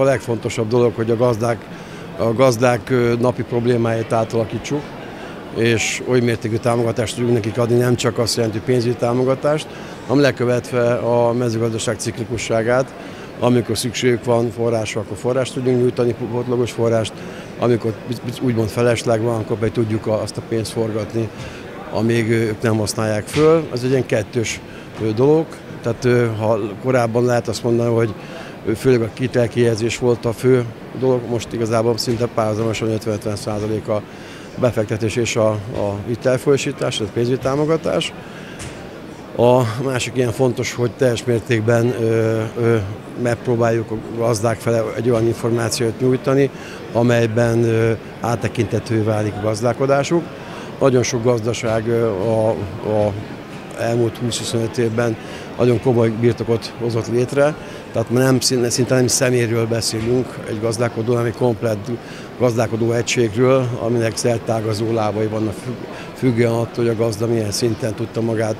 a legfontosabb dolog, hogy a gazdák, a gazdák napi problémáit átalakítsuk, és oly mértékű támogatást tudjuk nekik adni, nem csak azt jelenti pénzügyi támogatást, hanem lekövetve a mezőgazdaság ciklikusságát, amikor szükségük van forrásra, akkor forrást tudjunk nyújtani, pótlagos forrást, amikor úgymond felesleg van, akkor pedig tudjuk azt a pénzt forgatni, amíg ők nem használják föl. Ez egy ilyen kettős dolog, tehát ha korábban lehet azt mondani, hogy főleg a kitelkihelyezés volt a fő dolog, most igazából szinte párhuzamosan 50-50 a befektetés és a, a hitelfolyosítás, a pénzügyi támogatás. A másik ilyen fontos, hogy teljes mértékben ö, ö, megpróbáljuk a gazdák fele egy olyan információt nyújtani, amelyben ö, áttekintető válik a gazdálkodásuk. Nagyon sok gazdaság ö, a, a elmúlt 20-25 évben nagyon komoly birtokot hozott létre, tehát nem, szinte nem szeméről beszélünk egy gazdálkodó, hanem egy komplett gazdálkodó egységről, aminek szertágazó lábai vannak függően attól, hogy a gazda milyen szinten tudta magát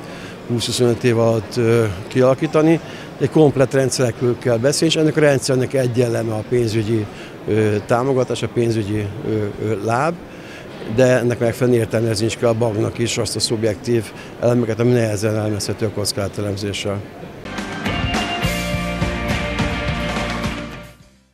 20-25 év alatt kialakítani. Egy komplet rendszerekről kell beszélni, és ennek a rendszernek egy eleme a pénzügyi támogatás, a pénzügyi láb, de ennek megfelelően értelmezni is kell a bagnak is azt a szubjektív elemeket, ami nehezen elmezhető a kockázatelemzéssel.